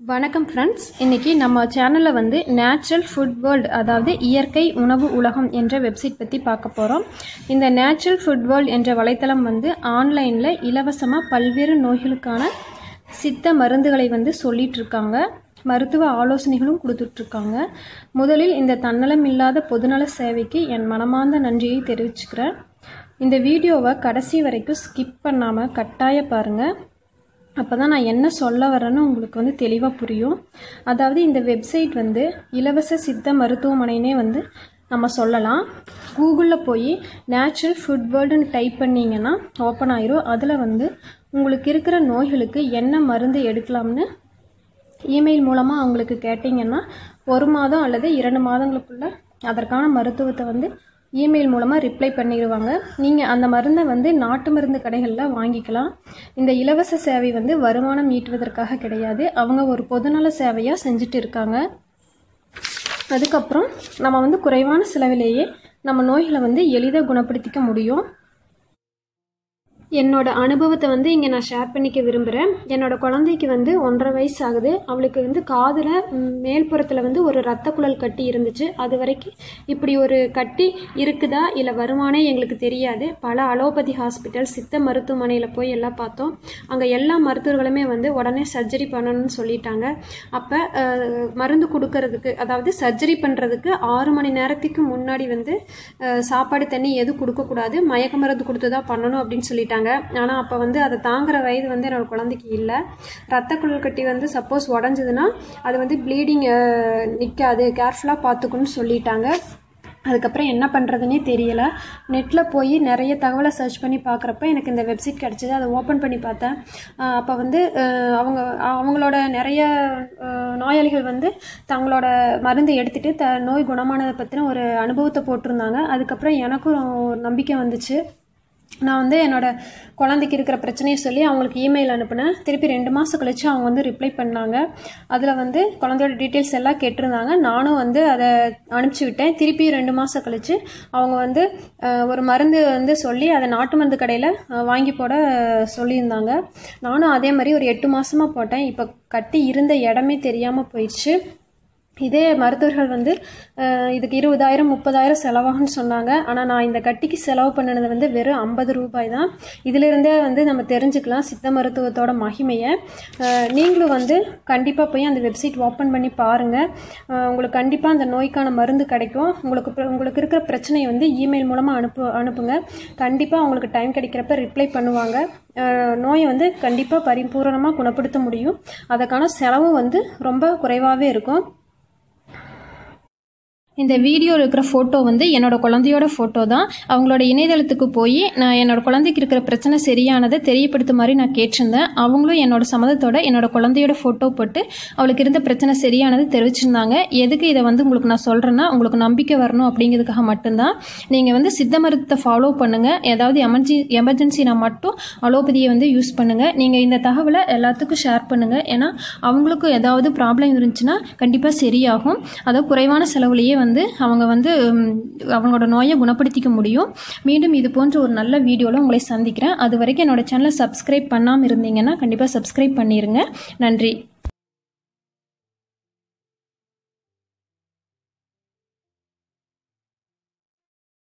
வணக்கம் ஃப்ரெண்ட்ஸ் இன்றைக்கி நம்ம சேனலில் வந்து நேச்சுரல் ஃபுட் வேர்ல்டு அதாவது இயற்கை உணவு உலகம் என்ற வெப்சைட் பற்றி பார்க்க போகிறோம் இந்த நேச்சுரல் ஃபுட் வேர்ல்டு என்ற வலைத்தளம் வந்து ஆன்லைனில் இலவசமாக பல்வேறு நோய்களுக்கான சித்த மருந்துகளை வந்து சொல்லிகிட்ருக்காங்க மருத்துவ ஆலோசனைகளும் கொடுத்துட்ருக்காங்க முதலில் இந்த தன்னலம் இல்லாத பொதுநல சேவைக்கு என் மனமார்ந்த நன்றியை தெரிவிச்சுக்கிறேன். இந்த வீடியோவை கடைசி வரைக்கும் ஸ்கிப் பண்ணாமல் கட்டாய பாருங்கள் அப்போ தான் நான் என்ன சொல்ல வரேன்னு உங்களுக்கு வந்து தெளிவாக புரியும். அதாவது இந்த வெப்சைட் வந்து இலவச சித்த மருத்துவமனைனே வந்து நம்ம சொல்லலாம். கூகுளில் போய் நேச்சுரல் ஃபுட் வேர்ல்டுன்னு டைப் பண்ணிங்கன்னா ஓப்பன் ஆயிரும். அதில் வந்து உங்களுக்கு இருக்கிற நோய்களுக்கு என்ன மருந்து எடுக்கலாம்னு இமெயில் மூலமாக அவங்களுக்கு கேட்டிங்கன்னா ஒரு மாதம் அல்லது இரண்டு மாதங்களுக்குள்ள அதற்கான மருத்துவத்தை வந்து இமெயில் மூலமாக ரிப்ளை பண்ணிடுவாங்க நீங்கள் அந்த மருந்தை வந்து நாட்டு மருந்து கடைகளில் வாங்கிக்கலாம். இந்த இலவச சேவை வந்து வருமானம் ஈட்டுவதற்காக கிடையாது. அவங்க ஒரு பொதுநல சேவையாக செஞ்சுட்டு இருக்காங்க. அதுக்கப்புறம் நம்ம வந்து குறைவான செலவிலேயே நம்ம நோய்களை வந்து எளிதாக குணப்படுத்திக்க முடியும். என்னோட அனுபவத்தை வந்து இங்கே நான் ஷேர் பண்ணிக்க விரும்புகிறேன் என்னோட குழந்தைக்கு வந்து ஒன்றரை வயசு ஆகுது அவளுக்கு வந்து காதில் மேல்புறத்தில் வந்து ஒரு ரத்த குழல் கட்டி இருந்துச்சு. அது வரைக்கும் இப்படி ஒரு கட்டி இருக்குதா? இல்லை வருமானே எங்களுக்கு தெரியாது. பல அலோபதி ஹாஸ்பிட்டல் சித்த மருத்துவமனையில் போய் எல்லாம் பார்த்தோம். அங்கே எல்லா மருத்துவர்களுமே வந்து உடனே சர்ஜரி பண்ணணும்னு சொல்லிட்டாங்க. அப்போ மருந்து கொடுக்கறதுக்கு அதாவது சர்ஜரி பண்ணுறதுக்கு ஆறு மணி நேரத்துக்கு முன்னாடி வந்து சாப்பாடு தண்ணி எதுவும் கொடுக்கக்கூடாது. மயக்க மருந்து கொடுத்து தான் பண்ணணும் அப்படின்னு சொல்லிட்டாங்க. ஆனால் அப்போ வந்து அதை தாங்குற வயது வந்து என்னோடய குழந்தைக்கு இல்லை. ரத்த குழல் கட்டி வந்து சப்போஸ் உடஞ்சதுன்னா அது வந்து ப்ளீடிங் நிற்காது கேர்ஃபுல்லாக பார்த்துக்கணும்னு சொல்லிட்டாங்க. அதுக்கப்புறம் என்ன பண்ணுறதுனே தெரியல. நெட்டில் போய் நிறைய தகவலை சர்ச் பண்ணி பார்க்குறப்ப எனக்கு இந்த வெப்சைட் கிடச்சிது. அதை ஓப்பன் பண்ணி பார்த்தேன். அப்போ வந்து அவங்க அவங்களோட நிறைய நோயாளிகள் வந்து தங்களோட மருந்து எடுத்துகிட்டு த நோய் குணமானதை பற்றின ஒரு அனுபவத்தை போட்டிருந்தாங்க. அதுக்கப்புறம் எனக்கும் ஒரு நம்பிக்கை வந்துச்சு. நான் வந்து என்னோட குழந்தைக்கு இருக்கிற பிரச்சனையை சொல்லி அவங்களுக்கு இமெயில் அனுப்புனேன். திருப்பி ரெண்டு மாதம் கழிச்சு அவங்க வந்து ரிப்ளை பண்ணாங்க. அதில் வந்து குழந்தையோட டீட்டெயில்ஸ் எல்லாம் கேட்டிருந்தாங்க. நானும் வந்து அதை அனுப்பிச்சி விட்டேன். திருப்பி ரெண்டு மாதம் கழிச்சு அவங்க வந்து ஒரு மருந்து வந்து சொல்லி அதை நாட்டு மருந்து கடையில் வாங்கி போட சொல்லியிருந்தாங்க. நானும் அதே மாதிரி ஒரு எட்டு மாதமாக போட்டேன். இப்போ கட்டி இருந்த இடமே தெரியாமல் போயிடுச்சு. இதே மருத்துவர்கள் வந்து இதுக்கு இருபதாயிரம் முப்பதாயிரம் செலவாகும்னு சொன்னாங்க. ஆனால் நான் இந்த கட்டிக்கு செலவு பண்ணினது வந்து வெறும் ஐம்பது ரூபாய் தான். இதிலிருந்தே வந்து நம்ம தெரிஞ்சுக்கலாம் சித்த மருத்துவத்தோட மகிமையை. நீங்களும் வந்து கண்டிப்பாக போய் அந்த வெப்சைட் ஓப்பன் பண்ணி பாருங்கள் உங்களுக்கு கண்டிப்பாக அந்த நோய்க்கான மருந்து கிடைக்கும். உங்களுக்கு உங்களுக்கு இருக்கிற பிரச்சனையை வந்து இமெயில் மூலமாக அனுப்பு அனுப்புங்க. கண்டிப்பாக உங்களுக்கு டைம் கிடைக்கிறப்ப ரிப்ளை பண்ணுவாங்க. நோயை வந்து கண்டிப்பாக பரிபூரணமாக குணப்படுத்த முடியும். அதற்கான செலவும் வந்து ரொம்ப குறைவாகவே இருக்கும். இந்த வீடியோ இருக்கிற ஃபோட்டோ வந்து என்னோட குழந்தையோட ஃபோட்டோ தான். அவங்களோட இணையதளத்துக்கு போய் நான் என்னோட குழந்தைக்கு இருக்கிற பிரச்சனை சரியானதை தெரியப்படுத்துமாறு நான் கேட்டிருந்தேன். அவங்களும் என்னோட சம்மதத்தோட என்னோட குழந்தையோட ஃபோட்டோ போட்டு அவளுக்கு இருந்த பிரச்சனை சரியானது தெரிவிச்சிருந்தாங்க. எதுக்கு இதை வந்து உங்களுக்கு நான் சொல்கிறேன்னா உங்களுக்கு நம்பிக்கை வரணும் அப்படிங்கிறதுக்காக மட்டும்தான். நீங்கள் வந்து சித்த மருத்துவத்தை ஃபாலோ பண்ணுங்கள் ஏதாவது எமர்ஜி எமர்ஜென்சினா மட்டும் அலோபதியை வந்து யூஸ் பண்ணுங்கள் நீங்கள் இந்த தகவலை எல்லாத்துக்கும் ஷேர் பண்ணுங்கள் ஏன்னா அவங்களுக்கும் ஏதாவது ப்ராப்ளம் இருந்துச்சுன்னா கண்டிப்பாக சரியாகும். அதாவது குறைவான செலவுலேயே வந்து வந்து அவங்க வந்து அவங்களோட நோயை குணப்படுத்திக்க முடியும். மீண்டும் இது போன்ற ஒரு நல்ல வீடியோவில் உங்களை சந்திக்கிறேன். அது வரைக்கும் என்னோட சேனலை சப்ஸ்கிரைப் பண்ணாமல் இருந்தீங்கன்னா கண்டிப்பாக சப்ஸ்கிரைப் பண்ணிடுங்க நன்றி.